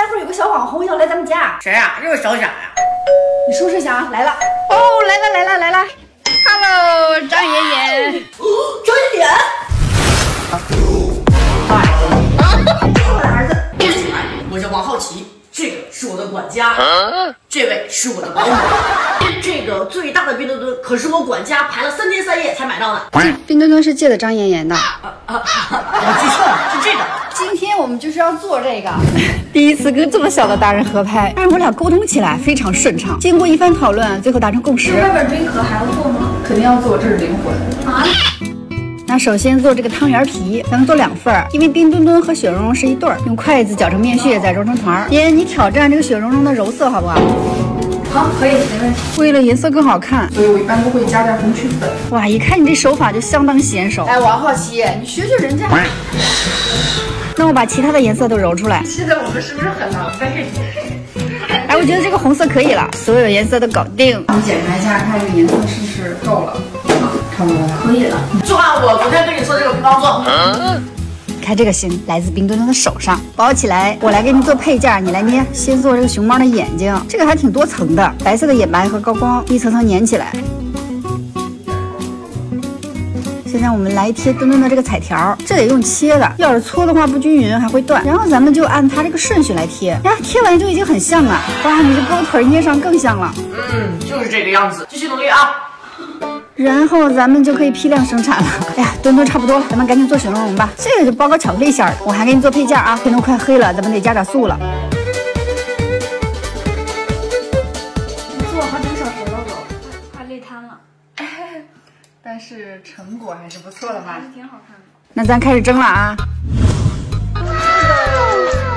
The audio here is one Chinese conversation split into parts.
待会儿有个小网红要来咱们家，谁呀？又是小贾呀？你收拾一下啊，来了。哦，来了来了来了，Hello，张爷爷，哦。张一脸。我的儿子，我叫王浩奇，这个是我的管家，这位是我的保姆，这 个最大的冰墩墩可是我管家排了三天三夜才买到的。冰墩墩是借的张妍妍的。我记错了，是这个。今天我们就是要做这个，第一次跟这么小的大人合拍，但是我俩沟通起来非常顺畅。经过一番讨论，最后达成共识。外边冰壳还要做吗？肯定要做，这是灵魂啊。那首先做这个汤圆皮，咱们做两份儿，因为冰墩墩和雪融融是一对儿，用筷子搅成面絮，再揉成团儿。爷，你挑战这个雪融融的揉色好不好？好，可以，没问题。为了颜色更好看，所以我一般都会加点红曲粉。哇，一看你这手法就相当娴熟。哎，王好奇，你学学人家。那我把其他的颜色都揉出来。现在我们是不是很狼狈？哎，我觉得这个红色可以了，所有颜色都搞定。你检查一下，看这个颜色是不是够了？差不多可以了。就按我昨天跟你说这个配方做。它这个心来自冰墩墩的手上，包起来。我来给你做配件，你来捏。先做这个熊猫的眼睛，这个还挺多层的，白色的眼白和高光一层层粘起来。现在我们来贴墩墩的这个彩条，这得用切的，要是搓的话不均匀还会断。然后咱们就按它这个顺序来贴，呀，贴完就已经很像了。哇，你这胳膊腿捏上更像了。嗯，就是这个样子，继续努力啊。然后咱们就可以批量生产了。哎呀，墩墩差不多了，咱们赶紧做雪融融吧。这个就包个巧克力馅儿的，我还给你做配件啊。天都快黑了，咱们得加点素了。你做好几个小时了都，快累瘫了。但是成果还是不错的嘛？还是挺好看的。那咱开始蒸了啊！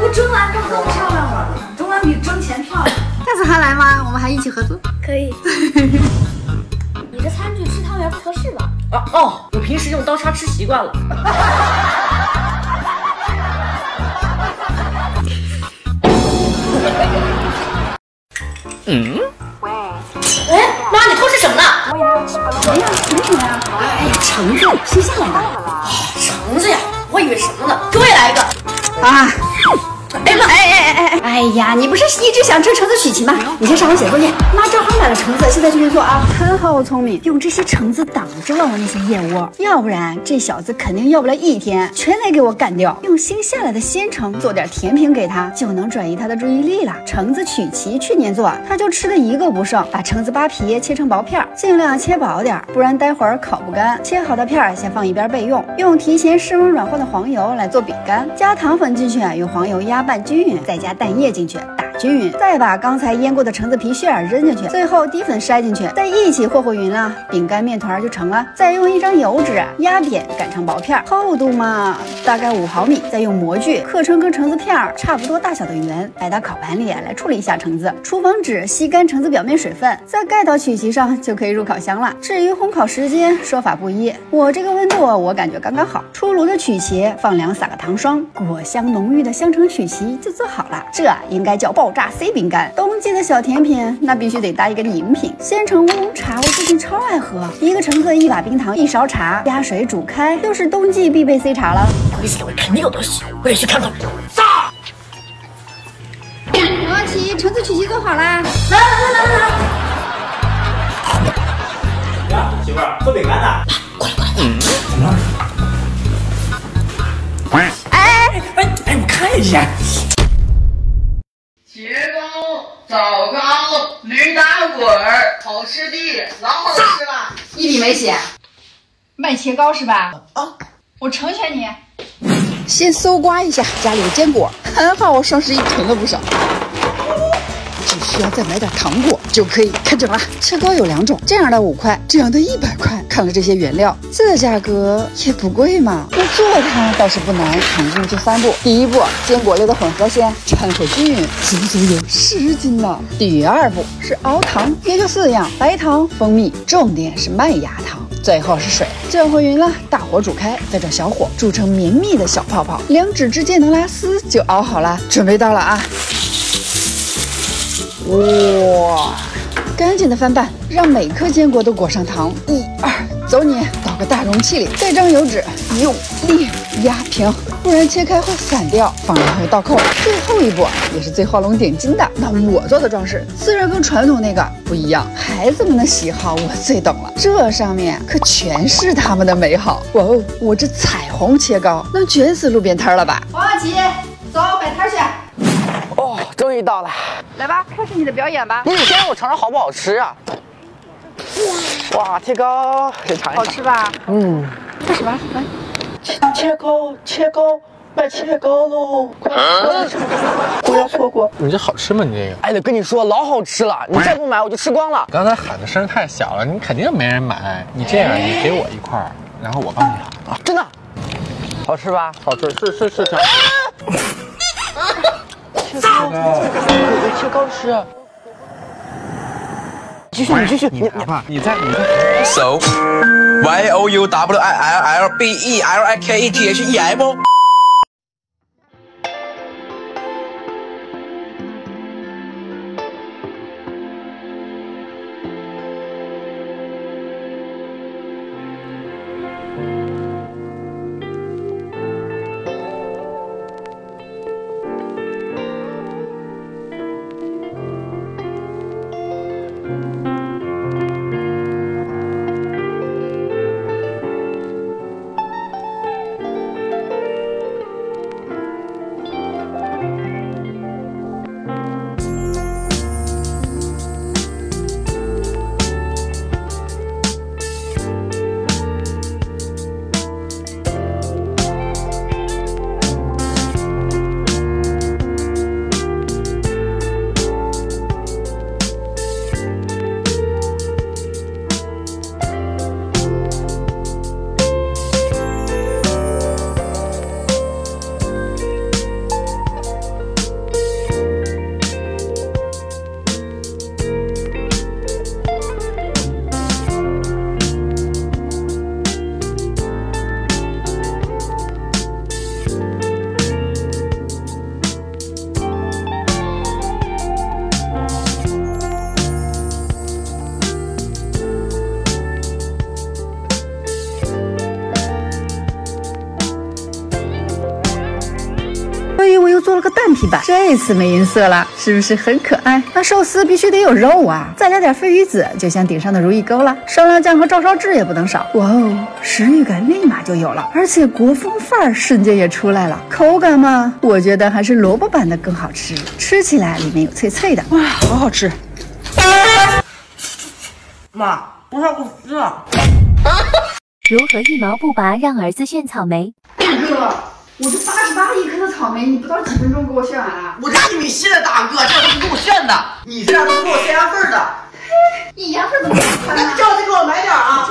我蒸完更漂亮了，蒸完比蒸前漂亮。下次还来吗？我们还一起合作。可以。不合适吧？啊哦，我平时用刀叉吃习惯了。嗯。喂。哎，妈，你偷吃什么呢？哎呀，什么什么呀？哎呀，橙子，新下来的。橙子呀，我以为什么呢？给我也来一个。啊！哎妈！哎哎哎哎！哎呀，你不是一直想吃橙子曲奇吗？你先上楼写作业。妈正好买了橙子，现在就去做啊。很好，聪明，用这些橙子挡住了我那些燕窝，要不然这小子肯定要不了一天，全得给我干掉。用新下来的鲜橙做点甜品给他，就能转移他的注意力了。橙子曲奇去年做，他就吃的一个不剩。把橙子扒皮，切成薄片儿，尽量切薄点儿，不然待会儿烤不干。切好的片儿先放一边备用。用提前室温软化的黄油来做饼干，加糖粉进去，用黄油压拌均匀，再加蛋液进去。均匀，再把刚才腌过的橙子皮馅儿扔进去，最后低粉筛进去，再一起和和匀了，饼干面团就成了。再用一张油纸压扁，擀成薄片，厚度嘛大概五毫米，再用模具刻成跟橙子片儿差不多大小的圆，摆到烤盘里来处理一下橙子。厨房纸吸干橙子表面水分，再盖到曲奇上就可以入烤箱了。至于烘烤时间，说法不一，我这个温度我感觉刚刚好。出炉的曲奇放凉，撒个糖霜，果香浓郁的香橙曲奇就做好了。这应该叫爆炸 C 饼干。冬季的小甜品，那必须得搭一个饮品。鲜橙乌龙茶，我最近超爱喝。一个橙子，一把冰糖，一勺茶，加水煮开，又是冬季必备 C 茶了。鬼死我肯定有东西，我也去看看。王琪，橙子曲奇做好啦！来来来来来，呀，媳妇儿做饼干呢？哎哎哎，我看一下。枣糕、驴打滚儿，好吃的，老好吃了。一笔没写。卖切糕是吧？啊，我成全你。先搜刮一下家里的坚果，还好我双十一囤了不少。只要再买点糖果就可以开整了。切糕有两种，这样的五块，这样的一百块。看了这些原料，这价格也不贵嘛。那做它倒是不难，总共就三步。第一步，坚果类的混合馅掺和均匀，足足有十斤呢。第二步是熬糖，也就四样：白糖、蜂蜜，重点是麦芽糖。最后是水，搅和匀了，大火煮开，再转小火煮成绵密的小泡泡，两指之间能拉丝就熬好了。准备到了啊！哇，赶紧的翻拌，让每颗坚果都裹上糖。一二，走你！倒个大容器里，盖张油纸，用力压平，不然切开会散掉，放凉后倒扣。最后一步也是最画龙点睛的，那我做的装饰自然跟传统那个不一样。孩子们的喜好我最懂了，这上面可全是他们的美好。哇哦，我这彩虹切糕能卷死路边摊了吧？王小琪，走摆摊去。哦，终于到了，来吧，开始你的表演吧。你先让我尝尝好不好吃啊？哇，切糕，先尝一尝。好吃吧？嗯，开始吧，来。切切糕，切糕，卖切糕喽！快不要错过。你这好吃吗？你这个？哎，得跟你说，老好吃了，你再不买我就吃光了。刚才喊的声太小了，你肯定没人买。你这样，你给我一块儿，然后我帮你喊。啊，真的，好吃吧？好吃，是是是是。切糕，有切糕吃。继续，你继续，你拿吧，你在你在。So Y O U W I L L B E L I K E T H E M。这次没银色了，是不是很可爱？那寿司必须得有肉啊，再来点飞鱼子，就像顶上的如意钩了。烧料酱和照烧汁也不能少。哇哦，食欲感立马就有了，而且国风范儿瞬间也出来了。口感嘛，我觉得还是萝卜版的更好吃，吃起来里面有脆脆的，哇，好好吃。妈，不要给我吃啊！如何一毛不拔让儿子炫草莓？我这八十八一颗的草莓，你不到几分钟给我炫完了？我让你米七的大哥，这都是给我炫的，你这样都给我塞牙缝儿的。你牙缝怎么看那你叫他给我买点儿啊。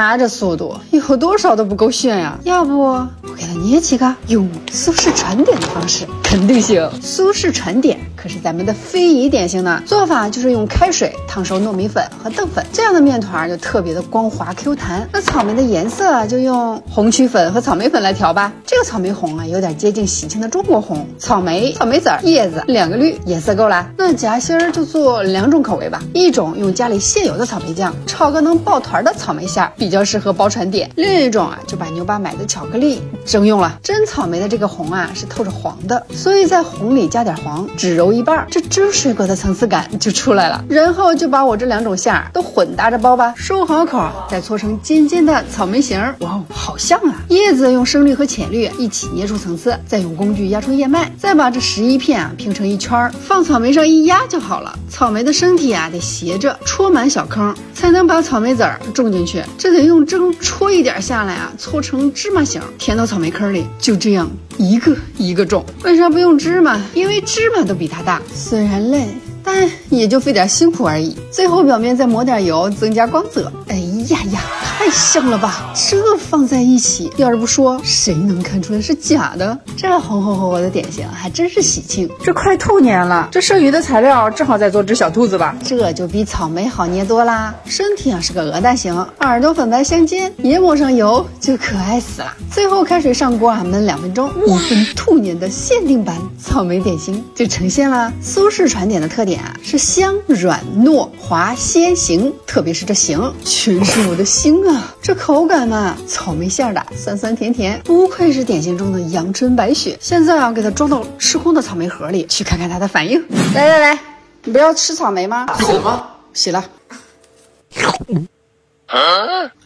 他这速度有多少都不够炫呀、要不我给他捏几个，用苏式传点的方式，肯定行。苏式传点可是咱们的非遗点心呢，做法就是用开水烫熟糯米粉和淀粉，这样的面团就特别的光滑 Q 弹。那草莓的颜色啊，就用红曲粉和草莓粉来调吧。这个草莓红啊，有点接近喜庆的中国红。草莓、草莓籽儿、叶子两个绿，颜色够了。那夹心儿就做两种口味吧，一种用家里现有的草莓酱炒个能抱团的草莓馅儿，比较适合包传点；另一种啊，就把牛爸买的巧克力征用了。真草莓的这个红啊，是透着黄的，所以在红里加点黄，只揉一半儿，这真水果的层次感就出来了。然后就把我这两种馅儿都混搭着包吧，收好口，再搓成尖尖的草莓形儿。哇哦，好像啊！叶子用深绿和浅绿一起捏出层次，再用工具压出叶脉，再把这十一片啊拼成一圈儿，放草莓上一压就好了。草莓的身体啊得斜着戳满小坑，才能把草莓籽儿种进去。这得用针戳一点下来啊，搓成芝麻形，填到草莓坑里。就这样一个一个种。为啥不用芝麻？因为芝麻都比它大，虽然累。但也就费点辛苦而已。最后表面再抹点油，增加光泽。哎呀呀呀，太像了吧！这放在一起，要是不说，谁能看出来是假的？这红红火火的点心还真是喜庆。这快兔年了，这剩余的材料正好再做只小兔子吧。这就比草莓好捏多啦。身体啊是个鹅蛋形，耳朵粉白相间，也抹上油就可爱死了。最后开水上锅啊，焖两分钟，我们兔年的限定版草莓点心就呈现啦。苏式传点的特点啊是香、软、糯、滑、鲜、形，特别是这形全是是我的心啊！这口感嘛，草莓馅的，酸酸甜甜，不愧是点心中的阳春白雪。现在啊，给它装到吃空的草莓盒里，去看看它的反应。来来来，你不要吃草莓吗？洗了吗？洗了。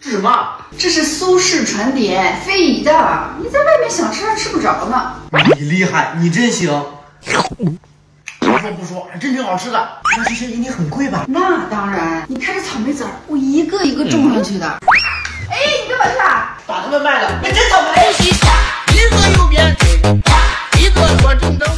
这什么？这是苏式传点，非遗的，你在外面想吃还吃不着呢。你厉害，你真行。不说，还真挺好吃的。那这些一定很贵吧？那当然，你看这草莓籽，我一个一个种上去的。哎，你干嘛去啊？把它们卖了。这草莓，一个，一个。